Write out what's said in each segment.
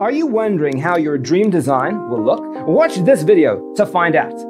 Are you wondering how your dream design will look? Watch this video to find out.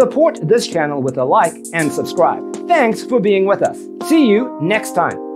Support this channel with a like and subscribe. Thanks for being with us. See you next time.